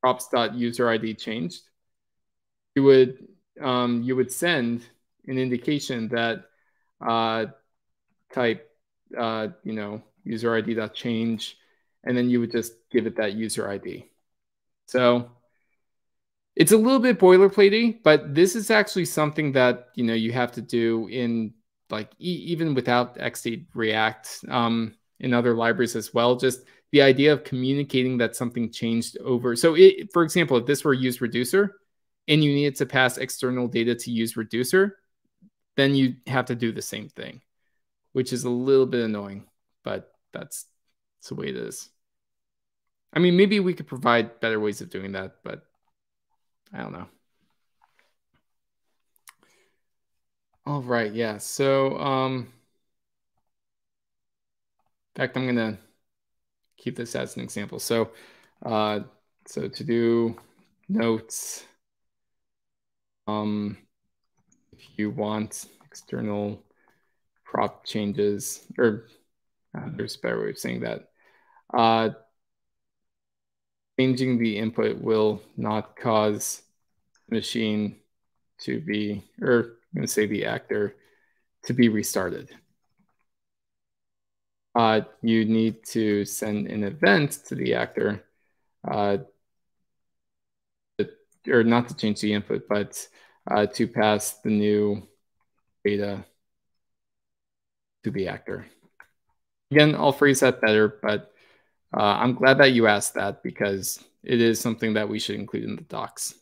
props.user ID changed. You would um, you would send an indication that uh, type uh, you know user ID dot change, and then you would just give it that user ID. So it's a little bit boilerplatey, but this is actually something that you know you have to do in like e even without XState React um, in other libraries as well. Just the idea of communicating that something changed over. So, it, for example, if this were use reducer and you needed to pass external data to use reducer, then you have to do the same thing, which is a little bit annoying, but that's, that's the way it is. I mean, maybe we could provide better ways of doing that, but I don't know. All right, yeah. So, um, in fact, I'm gonna keep this as an example. So, uh, so to do notes. Um, if you want external prop changes, or uh, there's a better way of saying that. Uh, changing the input will not cause the machine to be, or I'm going to say the actor, to be restarted. Uh, you need to send an event to the actor, uh, or not to change the input, but uh, to pass the new data to the actor. Again, I'll phrase that better, but uh, I'm glad that you asked that because it is something that we should include in the docs.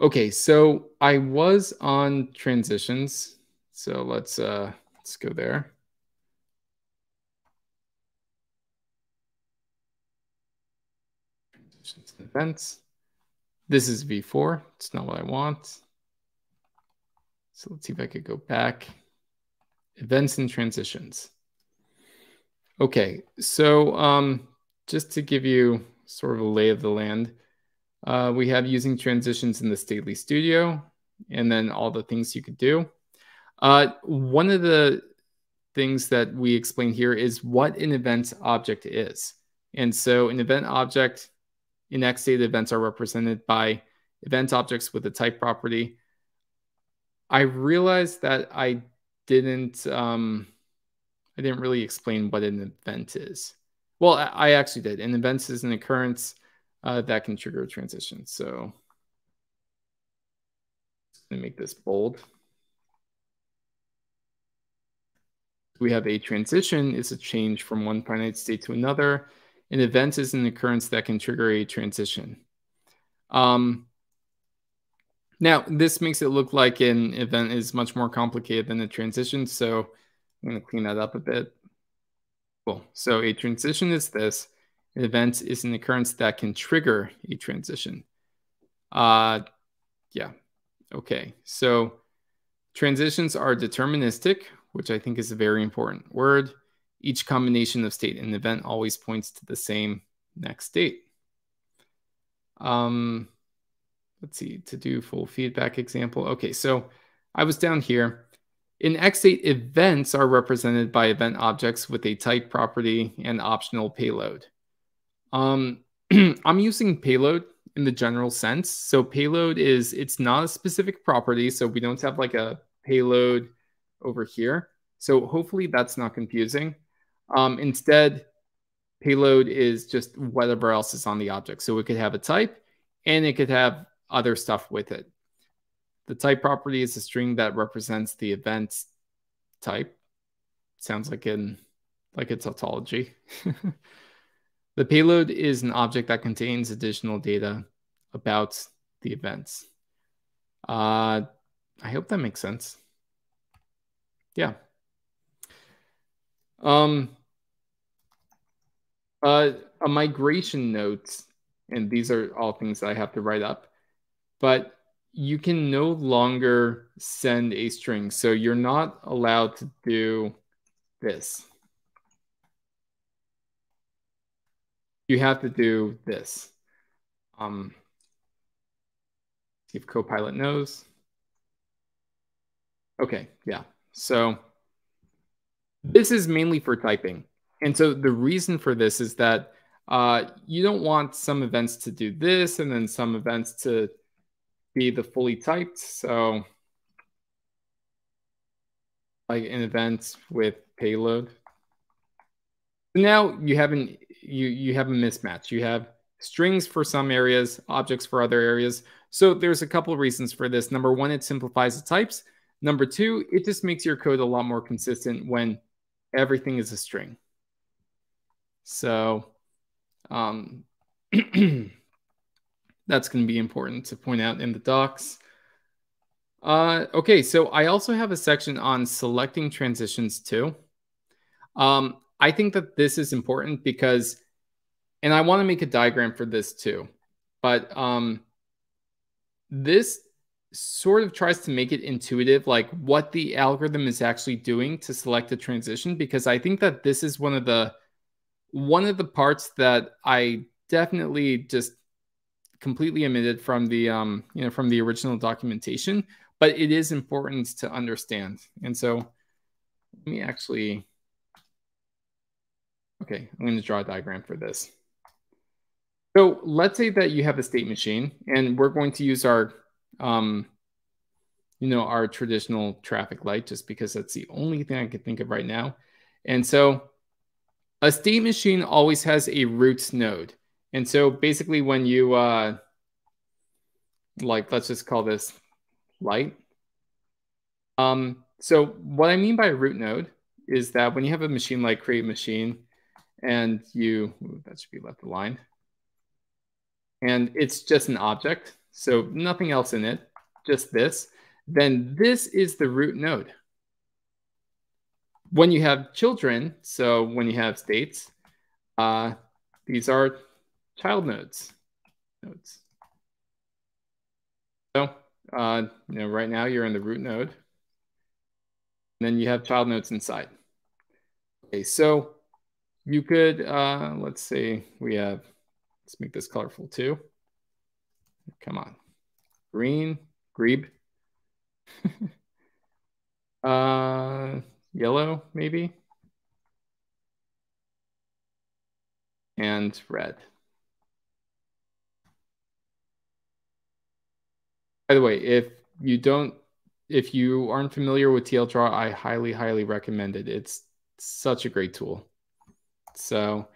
Okay, so I was on transitions. So let's uh, let's go there. Transitions and events. This is V4. It's not what I want. So let's see if I could go back. Events and transitions. Okay, so um, just to give you sort of a lay of the land, uh, we have using transitions in the Stately Studio, and then all the things you could do. Uh, one of the things that we explain here is what an event object is. And so an event object in XState events are represented by event objects with a type property. I realized that I didn't um, I didn't really explain what an event is. Well, I actually did. An event is an occurrence uh, that can trigger a transition. So let me make this bold. We have a transition is a change from one finite state to another. An event is an occurrence that can trigger a transition. Um, now, this makes it look like an event is much more complicated than a transition. So I'm going to clean that up a bit. Cool. So a transition is this. An event is an occurrence that can trigger a transition. Uh, yeah. Okay. So transitions are deterministic, which I think is a very important word. Each combination of state and event always points to the same next state. Um, let's see, to do full feedback example. Okay, so I was down here. In XState, events are represented by event objects with a type property and optional payload. Um, I'm using payload in the general sense. So payload is, it's not a specific property. So we don't have like a payload over here. So hopefully that's not confusing. Um, instead, payload is just whatever else is on the object. So it could have a type and it could have other stuff with it. The type property is a string that represents the event type. Sounds like in like a tautology. the payload is an object that contains additional data about the events. Uh, I hope that makes sense. Yeah. Um, uh, a migration note, and these are all things that I have to write up but you can no longer send a string. So you're not allowed to do this. You have to do this. Um, see if Copilot knows. Okay, yeah. So this is mainly for typing. And so the reason for this is that uh, you don't want some events to do this and then some events to be the fully typed. So like an event with payload. Now you have an you you have a mismatch. You have strings for some areas, objects for other areas. So there's a couple of reasons for this. Number one, it simplifies the types. Number two, it just makes your code a lot more consistent when everything is a string. So um, That's going to be important to point out in the docs. Uh, okay, so I also have a section on selecting transitions too. Um, I think that this is important because, and I want to make a diagram for this too, but um, this sort of tries to make it intuitive, like what the algorithm is actually doing to select a transition, because I think that this is one of the one of the parts that I definitely just completely omitted from the um, you know from the original documentation, but it is important to understand. And so let me actually okay, I'm going to draw a diagram for this. So let's say that you have a state machine, and we're going to use our um, you know our traditional traffic light just because that's the only thing I can think of right now. And so a state machine always has a root node. And so basically when you, uh, like, let's just call this light. Um, so what I mean by root node is that when you have a machine like create machine and you, ooh, that should be left aligned, and it's just an object, so nothing else in it, just this, then this is the root node when you have children, so when you have states, uh, these are child nodes. Nodes. So, uh, you know, right now you're in the root node. And then you have child nodes inside. Okay, so you could, uh, let's say we have, let's make this colorful too. Come on. Green, grebe. uh, yellow, maybe, and red. By the way, if you don't, if you aren't familiar with TL Draw, I highly, highly recommend it. It's such a great tool. So,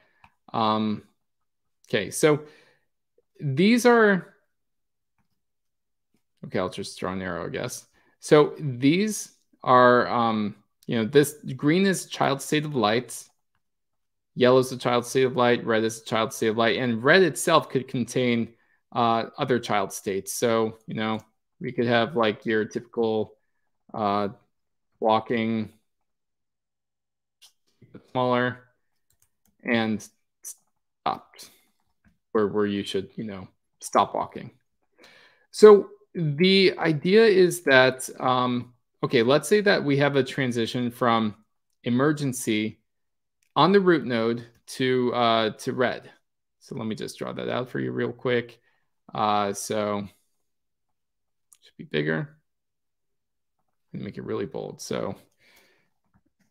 um, okay, so these are, okay, I'll just draw an arrow, I guess. So these are, um, you know, this green is child state of light, yellow is a child state of light, red is a child state of light, and red itself could contain uh, other child states. So, you know, we could have like your typical uh, walking smaller and stop where, where you should, you know, stop walking. So the idea is that um, okay, let's say that we have a transition from emergency on the root node to uh, to red. So let me just draw that out for you real quick. Uh, so should be bigger and make it really bold. So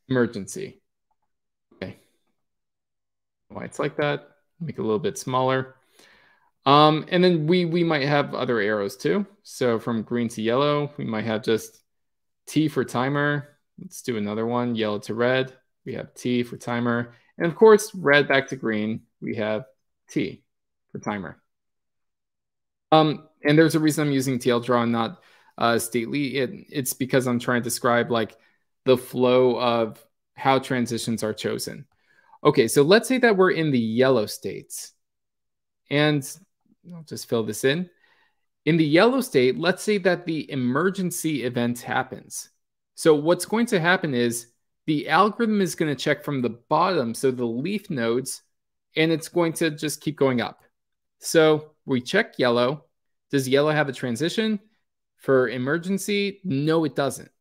emergency. Okay. Why it's like that. Make it a little bit smaller. Um, and then we we might have other arrows too. So from green to yellow, we might have just T for timer. Let's do another one, yellow to red. We have T for timer. And of course, red back to green, we have T for timer. Um, and there's a reason I'm using TL draw and not uh, stately. It, it's because I'm trying to describe like the flow of how transitions are chosen. Okay, so let's say that we're in the yellow states. And I'll just fill this in. In the yellow state, let's say that the emergency event happens. So what's going to happen is the algorithm is going to check from the bottom, so the leaf nodes, and it's going to just keep going up. So we check yellow. Does yellow have a transition? For emergency, no, it doesn't.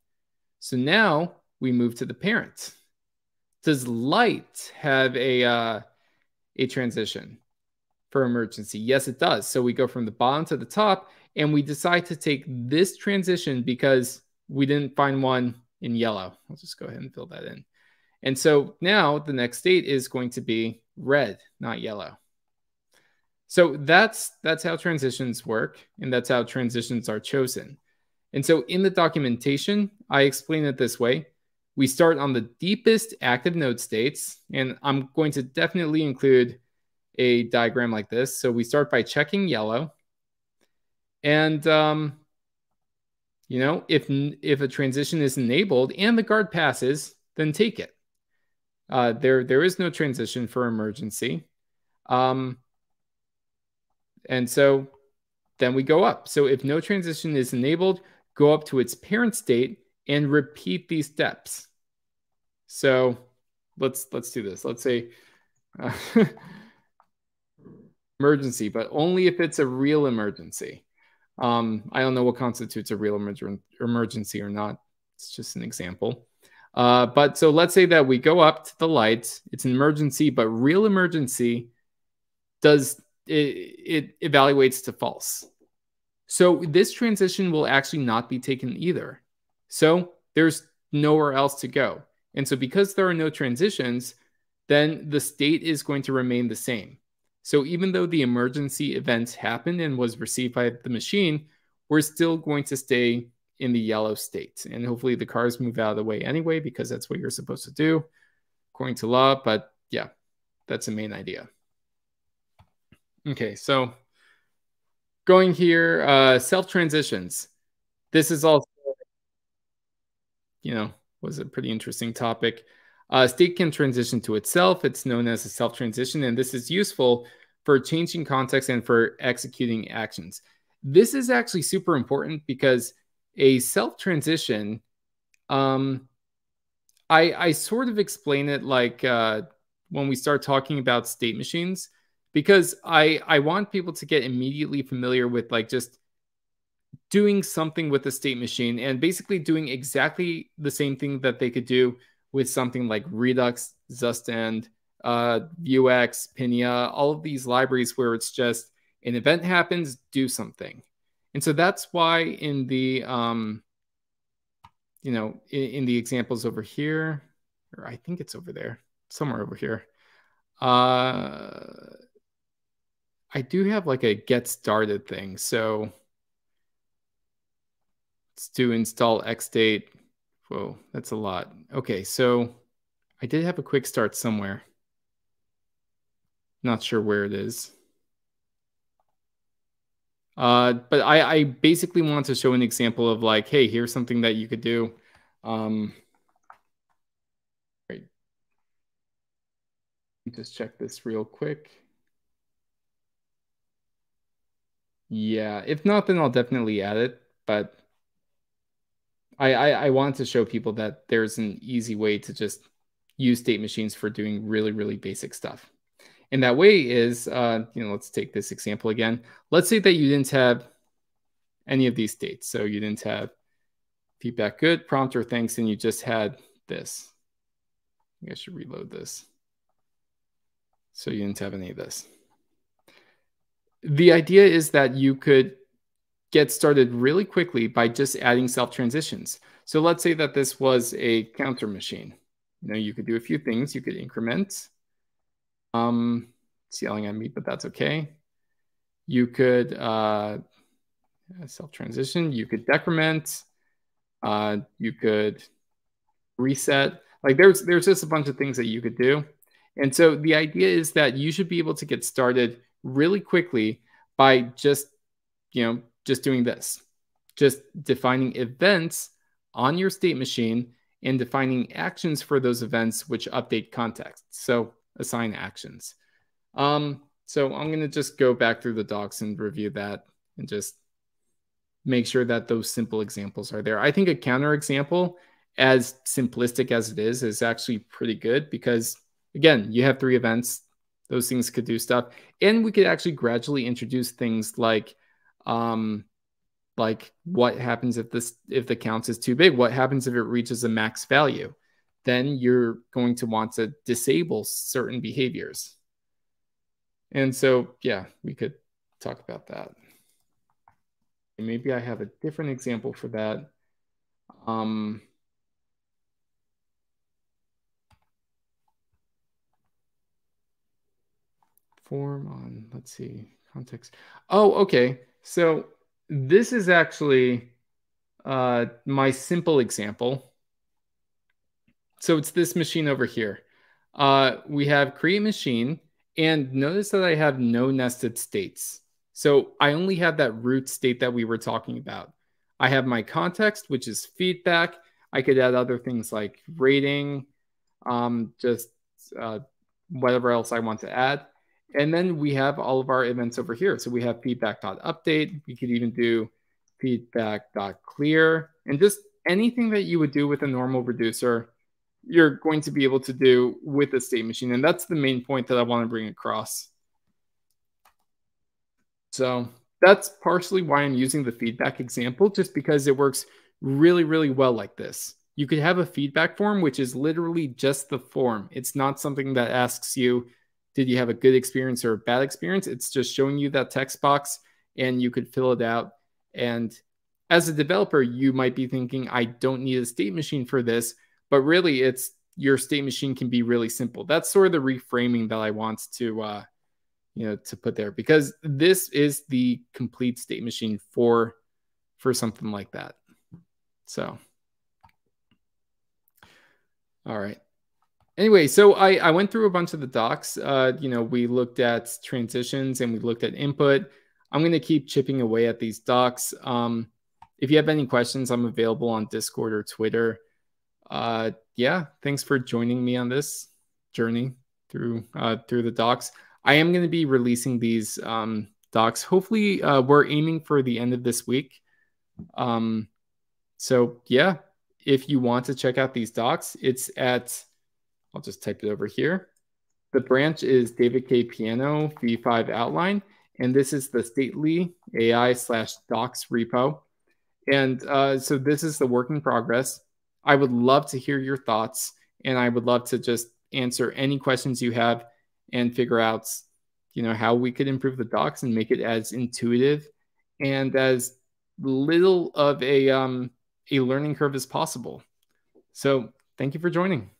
So now we move to the parent. Does light have a, uh, a transition? for emergency? Yes, it does. So we go from the bottom to the top and we decide to take this transition because we didn't find one in yellow. I'll just go ahead and fill that in. And so now the next state is going to be red, not yellow. So that's that's how transitions work and that's how transitions are chosen. And so in the documentation, I explain it this way. We start on the deepest active node states, and I'm going to definitely include a diagram like this. So we start by checking yellow. And, um, you know, if, if a transition is enabled and the guard passes, then take it. Uh, there, there is no transition for emergency. Um, and so then we go up. So if no transition is enabled, go up to its parent state and repeat these steps. So let's let's do this. Let's say uh, emergency, but only if it's a real emergency. Um, I don't know what constitutes a real emer emergency or not. It's just an example. Uh, but so let's say that we go up to the lights. It's an emergency, but real emergency does it, it evaluates to false. So this transition will actually not be taken either. So there's nowhere else to go. And so because there are no transitions, then the state is going to remain the same. So even though the emergency event happened and was received by the machine, we're still going to stay in the yellow state. And hopefully the cars move out of the way anyway, because that's what you're supposed to do according to law. But yeah, that's the main idea. Okay, so going here, uh, self transitions. This is also, you know, was a pretty interesting topic. Uh, state can transition to itself. It's known as a self transition, and this is useful for changing context and for executing actions. This is actually super important because a self transition, um, I, I sort of explain it like uh, when we start talking about state machines, because I, I want people to get immediately familiar with like just doing something with the state machine and basically doing exactly the same thing that they could do with something like Redux, Zustand, uh, Vuex, Pinia, all of these libraries where it's just an event happens, do something. And so that's why in the, um, you know, in, in the examples over here, or I think it's over there, somewhere over here, uh, I do have like a get started thing. So let's do install xstate. Whoa, that's a lot. Okay, so I did have a quick start somewhere. Not sure where it is. Uh, but I, I basically want to show an example of like, hey, here's something that you could do. Um, right. Just check this real quick. Yeah, if not, then I'll definitely add it. But I, I, I want to show people that there's an easy way to just use state machines for doing really, really basic stuff. And that way is, uh, you know, let's take this example again. Let's say that you didn't have any of these states. So you didn't have feedback good, prompt or thanks, and you just had this. I, I should reload this. So you didn't have any of this. The idea is that you could get started really quickly by just adding self transitions. So let's say that this was a counter machine. You know, you could do a few things. You could increment, um, it's yelling at me, but that's okay. You could uh, self transition. You could decrement. Uh, you could reset. Like there's there's just a bunch of things that you could do. And so the idea is that you should be able to get started really quickly by just you know just doing this, just defining events on your state machine and defining actions for those events which update context. So assign actions. Um, so I'm going to just go back through the docs and review that and just make sure that those simple examples are there. I think a counter example, as simplistic as it is, is actually pretty good because, again, you have three events. Those things could do stuff. And we could actually gradually introduce things like, um, like what happens if this if the counts is too big? What happens if it reaches a max value? then you're going to want to disable certain behaviors. And so, yeah, we could talk about that. And maybe I have a different example for that. Um, form on, let's see, context. Oh, okay. So this is actually uh, my simple example so it's this machine over here. Uh, we have create machine and notice that I have no nested states. So I only have that root state that we were talking about. I have my context, which is feedback. I could add other things like rating, um, just uh, whatever else I want to add. And then we have all of our events over here. So we have feedback.update. We could even do feedback.clear and just anything that you would do with a normal reducer you're going to be able to do with a state machine. And that's the main point that I want to bring across. So that's partially why I'm using the feedback example, just because it works really, really well like this. You could have a feedback form, which is literally just the form. It's not something that asks you did you have a good experience or a bad experience? It's just showing you that text box and you could fill it out. And as a developer, you might be thinking, I don't need a state machine for this, but really it's your state machine can be really simple. That's sort of the reframing that I want to, uh, you know, to put there because this is the complete state machine for, for something like that. So, all right. Anyway, so I, I went through a bunch of the docs. Uh, you know, we looked at transitions and we looked at input. I'm going to keep chipping away at these docs. Um, if you have any questions, I'm available on Discord or Twitter. Uh, yeah, thanks for joining me on this journey through uh, through the docs. I am going to be releasing these um, docs. Hopefully, uh, we're aiming for the end of this week. Um, so yeah, if you want to check out these docs, it's at I'll just type it over here. The branch is David K. Piano V5 outline, and this is the stately AI slash docs repo. And uh, so this is the work in progress. I would love to hear your thoughts, and I would love to just answer any questions you have and figure out, you know, how we could improve the docs and make it as intuitive and as little of a um, a learning curve as possible. So thank you for joining.